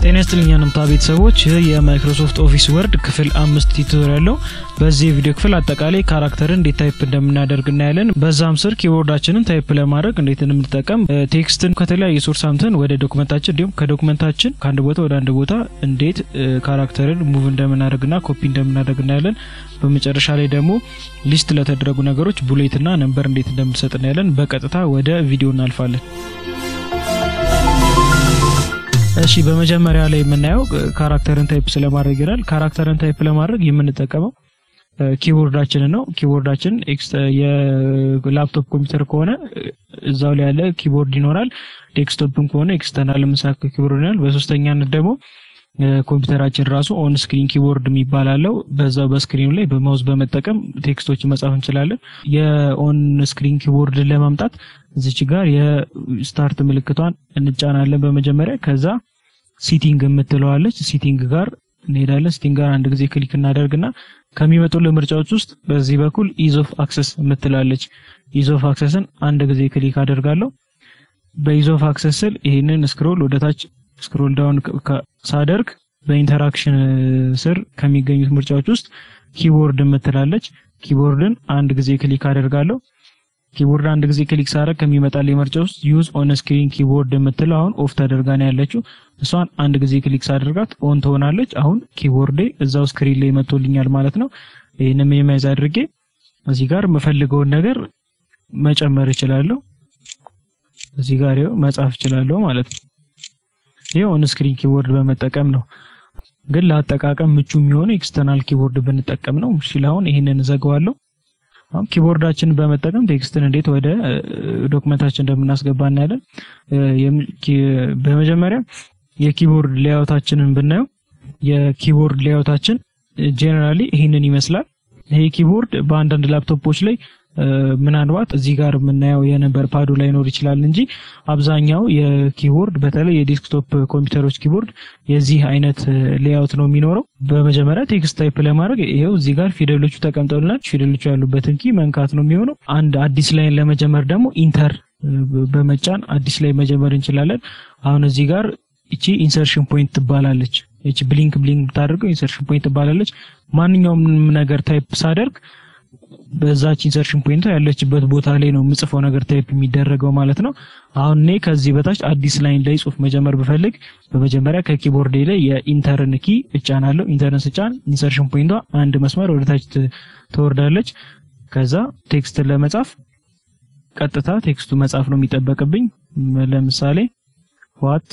ጤና ይስጥልኝ አንድምታ ቤተሰቦች፣ ይህ የ Microsoft Office Word ክፍል አምስት tutorial ነው። በዚህ የቪዲዮ ክፍል አጠቃላይ character ን እንዴት type እንደምናደርግ እናያለን። በዛም ስር keyboard ኣችንን type ለማድረግ እንዴት እንደምንጠቀም፣ text ን ከተለያየ source አምጥተን ወደ document ኣችን እንዲሁም ከ document ኣችን ከአንድ ቦታ ወደ አንድ ቦታ እንዴት character ን move እንደምናደርግና ኮፒ እንደምናደርግ እናያለን። በመጨረሻ ላይ ደግሞ list ለተደረጉ ነገሮች bullet ና number እንዴት እንደምንሰጥ እናያለን። በቀጥታ ወደ ቪዲዮ እናልፋለን። እሺ በመጀመሪያ ላይ የምናየው character ን type ስለማድረግ ይላል። character ን type ለማድረግ የምንጠቀመው keyboard ኣችንን ነው። keyboard ኣችን የ laptop ኮምፒውተር ከሆነ እዛው ላይ ያለ keyboard ይኖራል። desktop ም ከሆነ external ምሳክ keyboard ይኖራል። በሶስተኛነት ደግሞ ኮምፒውተራችን ራሱ on screen keyboard የሚባል አለው። በዛው በ screen ኡ ላይ በ mouse በመጠቀም text ኦች መጻፍ እንችላለን። የ on screen keyboard ን ለማምጣት እዚች ጋር የ start ምልክቷን እንጫናለን በመጀመሪያ ከዛ setting የምትል አለች setting ጋር እንሄዳለን። setting ጋር አንድ ጊዜ click እናደርግና ከሚመጡልን ምርጫዎች ውስጥ በዚህ በኩል ease of access የምትል አለች ease of access ን አንድ ጊዜ click አደርጋለሁ። በ ease of access ስል ይህንን scroll ወደታች scroll down ሳደርግ በ interaction ስር ከሚገኙት ምርጫዎች ውስጥ keyboard የምትል አለች keyboard ን አንድ ጊዜ click አደርጋለሁ። keyboard አንድ ጊዜ click ሳደርግ ከሚመጣልኝ ምርጫ ውስጥ use on screen keyboard የምትለው አሁን off ተደርጋ ነው ያለችው። እሷን አንድ ጊዜ click ሳደርጋት on ትሆናለች። አሁን keyboard ኤ እዛው screen ላይ መጥቶልኛል ማለት ነው። ይህንም የሚያዝ አድርጌ እዚህ ጋር የምፈልገውን ነገር መጨመር እችላለሁ። እዚህ ጋር ይኸው መጻፍ እችላለሁ ማለት ነው። ይሄው on screen keyboard በመጠቀም ነው። ግን ለአጠቃቀም ምቹ የሚሆነው external keyboard ብንጠቀም ነው። እሺ አሁን ይሄንን እዘጋዋለሁ። አሁን keyboard ኣችንን በመጠቀም text ን እንዴት ወደ document ኣችን እንደምናስገባ እናያለን። በመጀመሪያ የ keyboard layout ኣችንን ብናየው የ keyboard layout ኣችን generally ይህንን ይመስላል። ይሄ keyboard በአንዳንድ ላፕቶፖች ላይ ምናልባት እዚህ ጋር የምናየው የ number pad ኡ ላይኖር ይችላል እንጂ አብዛኛው የ keyboard በተለይ የ desktop ኮምፒውተሮች keyboard የዚህ አይነት layout ነው የሚኖረው። በመጀመሪያ text type ለማድረግ ይሄው እዚህ ጋር ፊደሎቹ ተቀምጠውልናል። ፊደሎቹ ያሉበትን key መንካት ነው የሚሆነው። አንድ አዲስ line ለመጀመር ደግሞ enter በመጫን አዲስ line መጀመር እንችላለን። አሁን እዚህ ጋር እቺ insertion point ትባላለች። እቺ blink blink የምታደርገው insertion point ትባላለች። ማንኛውም ነገር type ሳደርግ በዛች insertion point ኧ ያለችበት ቦታ ላይ ነው የምጽፈው ነገር type የሚደረገው ማለት ነው። አሁን እኔ ከዚህ በታች አዲስ line ላይ ጽሁፍ መጀመር ብፈልግ በመጀመሪያ ከ keyboard ላይ የ enter ን key እጫናለሁ። ኢንተርን ስጫን insertion point ኧ አንድ መስመር ወደ ታች ትወርዳለች። ከዛ text ን ለመጻፍ ቀጥታ text ኡ መጻፍ ነው የሚጠበቅብኝ። ለምሳሌ what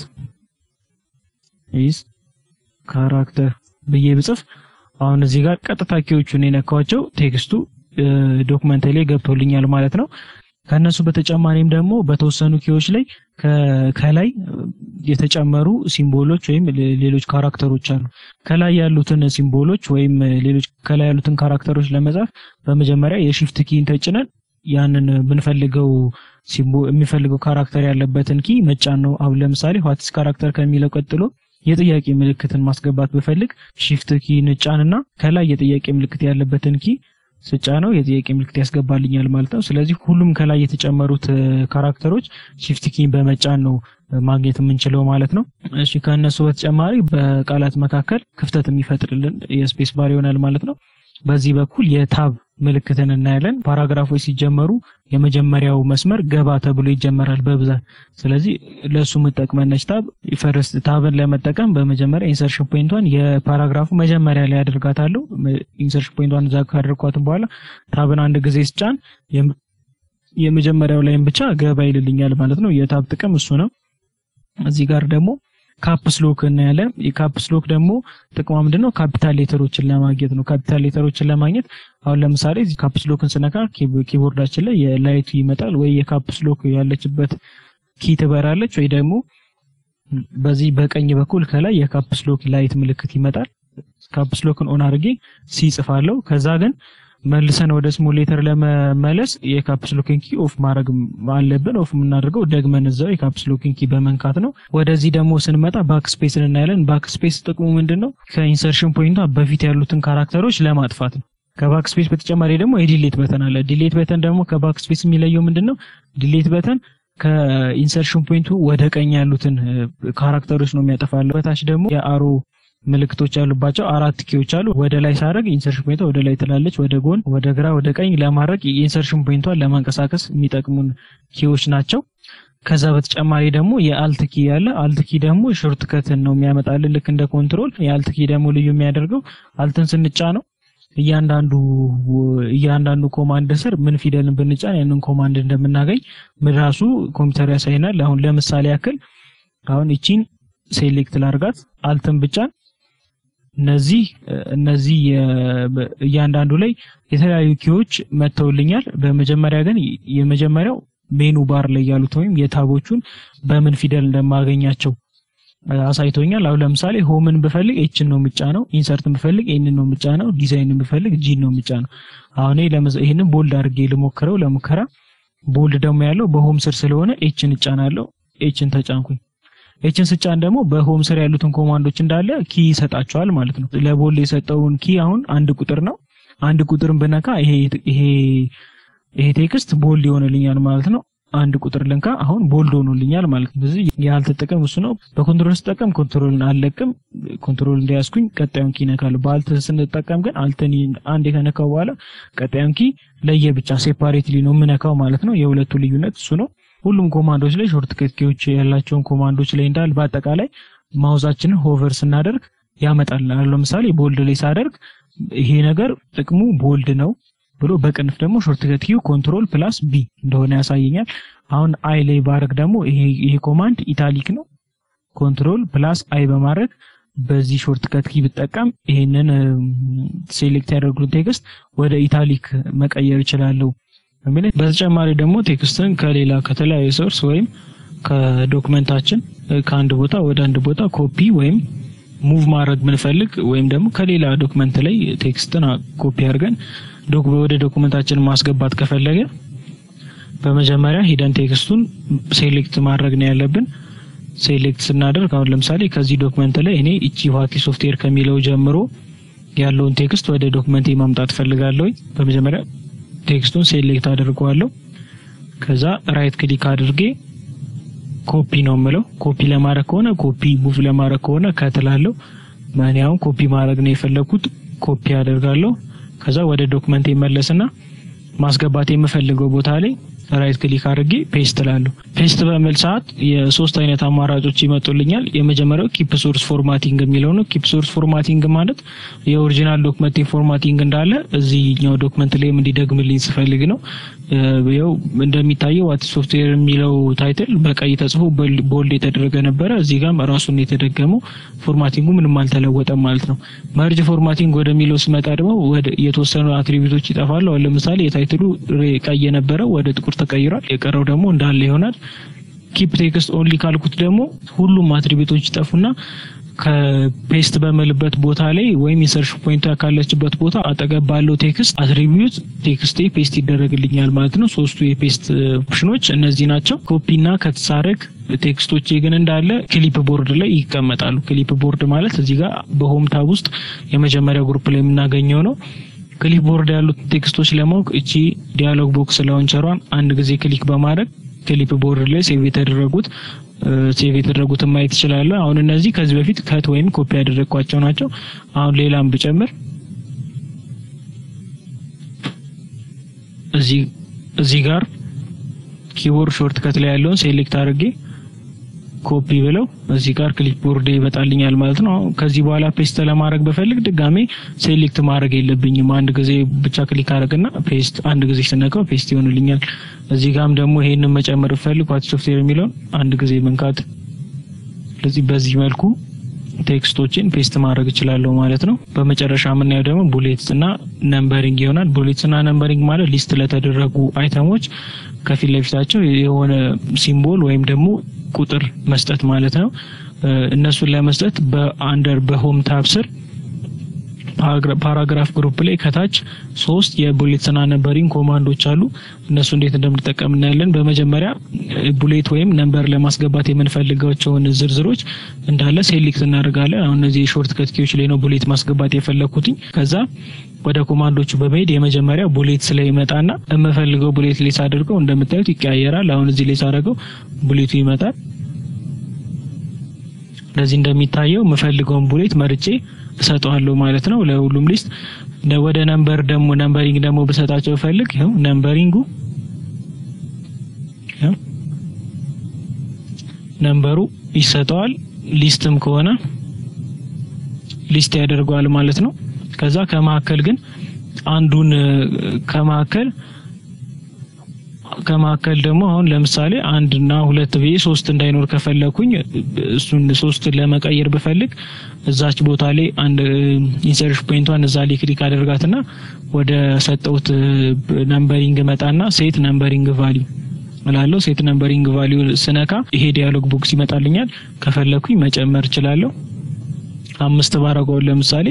is character ብዬ ብጽፍ አሁን እዚህ ጋር ቀጥታ key ዎቹን የነካዋቸው text ኡ document ላይ ገብቶልኛል ማለት ነው። ከነሱ በተጨማሪም ደግሞ በተወሰኑ key ዎች ላይ ከላይ የተጨመሩ symbol ኦች ወይም ሌሎች character ኦች አሉ። ከላይ ያሉትን symbol ኦች ወይም ሌሎች ከላይ ያሉትን character ኦች ለመጻፍ በመጀመሪያ የ shift key ን ተጭነን ያንን ብንፈልገው የሚፈልገው character ያለበትን key መጫን ነው። አሁን ለምሳሌ what's character ከሚለው ቀጥሎ የጥያቄ ምልክትን ማስገባት ብፈልግ shift key እጫንና ከላይ የጥያቄ ምልክት ያለበትን key ስጫን ነው የጥያቄ ምልክት ያስገባልኛል ማለት ነው። ስለዚህ ሁሉም ከላይ የተጨመሩት character ኦች shift key በመጫን ነው ማግኘት የምንችለው ማለት ነው። እሺ ከእነሱ በተጨማሪ በቃላት መካከል ክፍተት የሚፈጥርልን የ space bar ይሆናል ማለት ነው። በዚህ በኩል የ tab ምልክትን እናያለን። paragraph ኦች ሲጀመሩ የመጀመሪያው መስመር ገባ ተብሎ ይጀመራል በብዛት። ስለዚህ ለሱ የምትጠቅመን ነች tab first tab ን ለመጠቀም በመጀመሪያ insertion point ኧን የ paragraph ኡ መጀመሪያ ላይ አድርጋታለሁ። insertion point ኧን እዛ ካደርኳትም በኋላ tab ን አንድ ጊዜ ስጫን የመጀመሪያው line ብቻ ገባ ይልልኛል ማለት ነው። የ tab ጥቅም እሱ ነው። እዚህ ጋር ደግሞ caps lock እናያለን። የ caps lock ደግሞ ጥቅሟ ምንድነው? capital letter ኦችን ለማግኘት ነው። capital letter ኦችን ለማግኘት አሁን ለምሳሌ caps lock ን ስነካ keyboard ኣችን ላይ የ light ኡ ይመጣል ወይ የ caps lock ያለችበት key ትበራለች ወይ ደግሞ በዚህ በቀኝ በኩል ከላይ የ caps lock light ምልክት ይመጣል። caps lock ን on አድርጌ እጽፋለሁ ከዛ ግን መልሰን ወደ small letter ለመመለስ የ caps lock ኧን key off ማድረግ አለብን። off የምናደርገው ደግመን እዛው የ caps lock ኧን key በመንካት ነው። ወደዚህ ደግሞ ስንመጣ backspace እናያለን። back ጥቅሙ ምንድን ነው? ከ insertion point ኧ በፊት ያሉትን character ኦች ለማጥፋት ነው። ከ backspace በተጨማሪ ደግሞ የ delete button አለ። delete button ደግሞ ከ backspace የሚለየው ምንድን ነው? delete button ከ insertion point ኡ ወደ ቀኝ ያሉትን character ኦች ነው የሚያጠፋልን። በታች ደግሞ የ arrow ምልክቶች ያሉባቸው አራት key ዎች አሉ። ወደ ላይ ሳደርግ insertion point ኧ ወደ ላይ ትላለች፣ ወደ ጎን፣ ወደ ግራ፣ ወደ ቀኝ ለማድረግ የ insertion point ኧን ለማንቀሳቀስ የሚጠቅሙን key ዎች ናቸው። ከዛ በተጨማሪ ደግሞ የ Alt key አለ Alt key ደግሞ shortcut ን ነው የሚያመጣልን ልክ እንደ control። የ Alt key ደግሞ ልዩ የሚያደርገው Alt ን ስንጫነው እያንዳንዱ እያንዳንዱ command ስር ምን ፊደልን ብንጫን ያንን command እንደምናገኝ ራሱ ኮምፒውተር ያሳይናል። አሁን ለምሳሌ ያክል አሁን እቺን select ላርጋት Alt ን ብቻን እነዚህ እነዚህ እያንዳንዱ ላይ የተለያዩ key ዎች መጥተውልኛል። በመጀመሪያ ግን የመጀመሪያው menu bar ላይ ያሉት ወይም የ tab ኦቹን በምን ፊደል እንደማገኛቸው አሳይቶኛል። አሁን ለምሳሌ Home ን ብፈልግ H ን ነው ምጫነው፣ Insert ን ብፈልግ N ን ነው ምጫ ነው፣ ዲዛይንን ብፈልግ G ን ነው ምጫነው። አሁን ይህንን bold አድርጌ ልሞክረው ለሙከራ። bold ደግሞ ያለው በ Home ስር ስለሆነ H ን እጫናለሁ። H ን ተጫንኩኝ። H ን ስጫን ደግሞ በ Home ስር ያሉትን command ኦች እንዳለ key ይሰጣቸዋል ማለት ነው። ለ bold የሰጠውን key አሁን አንድ ቁጥር ነው። አንድ ቁጥርን ብነካ ይሄ text bold ይሆንልኛል ማለት ነው። አንድ ቁጥር ልንካ አሁን bold ሆኖልኛል ማለት ነው። ስለዚህ ያልተጠቀም እሱ ነው። በኮንትሮል ስጠቀም ኮንትሮልን አልለቅም። ኮንትሮል እንዲያስኩኝ ቀጣዩን ኪ ነካለሁ። በአልት ስንጠቀም ግን አልትን አንድ ከነካው በኋላ ቀጣዩን key ለየብቻ separately ነው የምነካው ማለት ነው። የሁለቱ ልዩነት እሱ ነው። ሁሉም command ኦች ላይ shortcut key ዎች ያላቸውን command ኦች ላይ እንዳል በአጠቃላይ mouse ኣችንን hover ስናደርግ ያመጣል። ለምሳሌ bold ላይ ሳደርግ ይሄ ነገር ጥቅሙ bold ነው ብሎ በቅንፍ ደግሞ shortcut key ው Control plus B እንደሆነ ያሳየኛል። አሁን I ላይ ባረግ ደግሞ ይሄ command italic ነው። Control plus I በማድረግ በዚህ shortcut key ብጠቀም ይሄንን select ያደረግኩት text ወደ italic መቀየር እችላለሁ። በተጨማሪ ደግሞ text ን ከሌላ ከተለያዩ source ወይም ከ document ኣችን ከአንድ ቦታ ወደ አንድ ቦታ ኮፒ ወይም move ማድረግ ብንፈልግ ወይም ደግሞ ከሌላ document ላይ text ን copy አድርገን ወደ document ኣችን ማስገባት ከፈለገ በመጀመሪያ ሂደን text ኡን select ማድረግ ነው ያለብን። select ስናደርግ አሁን ለምሳሌ ከዚህ document ላይ እኔ እቺ what is software ከሚለው ጀምሮ ያለውን text ወደ document ኤ ማምጣት ፈልጋለሁ። በመጀመሪያ text ኡን select አድርገዋለሁ። ከዛ right click አድርጌ ኮፒ ነው የምለው። ኮፒ ለማድረግ ከሆነ copy፣ move ለማድረግ ከሆነ cut እላለሁ። እኔ አሁን ኮፒ ማድረግ ነው የፈለኩት። ኮፒ አደርጋለሁ። ከዛ ወደ document እመለስና ማስገባት የምፈልገው ቦታ ላይ right click አድርጌ paste እላለሁ። paste በምል ሰዓት የሶስት አይነት አማራጮች ይመጡልኛል። የመጀመሪያው keep source formatting የሚለው ነው። keep source formatting ማለት የ original document formatting እንዳለ እዚህኛው document ላይም እንዲደግምልኝ ስፈልግ ነው። ይኸው እንደሚታየው what is software የሚለው title በቀይ ተጽፎ bold የተደረገ ነበረ። እዚህ ጋም ራሱን የተደገመው formatting ኡ ምንም አልተለወጠም ማለት ነው። merge formatting ወደሚለው ስመጣ ደግሞ የተወሰኑ attribute ኦች ይጠፋሉ። አሁን ለምሳሌ የ title ኡ ቀይ የነበረው ወደ ጥቁር ተቀይሯል። የቀረው ደግሞ እንዳለ ይሆናል። keep text only ካልኩት ደግሞ ሁሉም attribute ኦች ይጠፉና ከ paste በምልበት ቦታ ላይ ወይም insertion point ካለችበት ቦታ አጠገብ ባለው text attribute text ኤ paste ይደረግልኛል ማለት ነው። ሶስቱ የ paste ኦፕሽኖች እነዚህ ናቸው። copy ና cut ሳረግ text ኦቼ ግን እንዳለ clipboard ላይ ይቀመጣሉ። clipboard ማለት እዚህ ጋር በ Home tab ውስጥ የመጀመሪያው group ላይ የምናገኘው ነው። clipboard ያሉት text ኦች ለማወቅ እቺ dialog box launcher ኣን አንድ ጊዜ click በማድረግ clipboard ላይ save የተደረጉት save የተደረጉትን ማየት እችላለሁ። አሁን እነዚህ ከዚህ በፊት cut ወይም ኮፒ ያደረግኳቸው ናቸው። አሁን ሌላም ብጨምር እዚህ እዚህ ጋር keyboard shortcut ላይ ያለውን select አድርጌ ኮፒ ብለው እዚህ ጋር clipboard ይመጣልኛል ማለት ነው። ከዚህ በኋላ paste ለማድረግ ብፈልግ ድጋሜ select ማድረግ የለብኝም። አንድ ጊዜ ብቻ click አድርግና paste አንድ ጊዜ ስነካው paste ይሆንልኛል። እዚህ ጋም ደግሞ ይሄንን መጨመር ብፈልግ what is software የሚለውን አንድ ጊዜ መንካት። ስለዚህ በዚህ መልኩ text ኦችን paste ማድረግ እችላለሁ ማለት ነው። በመጨረሻ የምናየው ደግሞ bullets እና numbering ይሆናል። bullets እና numbering ማለት list ለተደረጉ item ኦች ከፊት ለፊታቸው የሆነ symbol ወይም ደግሞ ቁጥር መስጠት ማለት ነው። እነሱን ለመስጠት በ under በ Home tab ስር paragraph group ላይ ከታች ሶስት የ bullet ና numbering command ኦች አሉ። እነሱ እንዴት እንደምንጠቀም እናያለን። በመጀመሪያ bullet ወይም number ለማስገባት የምንፈልጋቸውን ዝርዝሮች እንዳለ select እናደርጋለን። አሁን እነዚህ የ shortcut ላይ ነው bullet ማስገባት የፈለኩትኝ። ከዛ ወደ command ኦቹ በመሄድ የመጀመሪያ bullet ላይ እመጣና የምፈልገው bullet ላይ ሳደርገው እንደምታዩት ይቀያየራል። አሁን እዚህ ላይ ሳደርገው bullet ኡ ይመጣል። እንደዚህ እንደሚታየው የምፈልገውን bullet መርጬ እሰጠዋለሁ ማለት ነው ለሁሉም list። ወደ number ደግሞ numbering ደግሞ ብሰጣቸው ብፈልግ ይኸው numbering ኡ number ኡ ይሰጠዋል። list ም ከሆነ list ያደርገዋል ማለት ነው። ከዛ ከመካከል ግን አንዱን ከመካከል ከመካከል ደግሞ አሁን ለምሳሌ አንድ እና ሁለት ብዬ ሶስት እንዳይኖር ከፈለኩኝ እሱን ሶስት ለመቀየር ብፈልግ እዛች ቦታ ላይ አንድ insertion point ኣን እዛ ላይ click አደርጋትና ወደ ሰጠውት numbering መጣና set numbering value እላለሁ። set numbering value ስነካ ይሄ dialog box ይመጣልኛል። ከፈለኩኝ መጨመር እችላለሁ። አምስት ባረገውን ለምሳሌ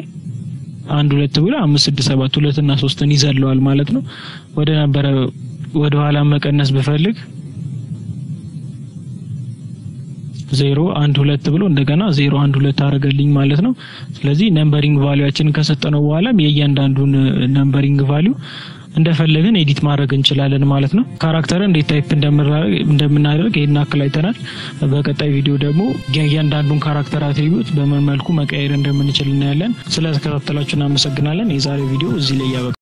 አንድ ሁለት ብሎ አምስት ስድስት ሰባት ሁለት እና ሶስትን ይዘለዋል ማለት ነው። ወደ ነበረ ወደ ኋላ መቀነስ ብፈልግ ዜሮ አንድ ሁለት ብሎ እንደገና ዜሮ አንድ ሁለት አደረገልኝ ማለት ነው። ስለዚህ numbering value አችንን ከሰጠነው በኋላም የእያንዳንዱን numbering value እንደፈለግን edit ማድረግ እንችላለን ማለት ነው። character ን እንዴት type እንደምናደርግ ይሄን አክል አይተናል። በቀጣይ ቪዲዮ ደግሞ እያንዳንዱን ካራክተር አትሪቢዩት በምን መልኩ መቀየር እንደምንችል እናያለን። ስለተከታተላችሁ እናመሰግናለን። የዛሬ ቪዲዮ እዚህ ላይ ያበቃል።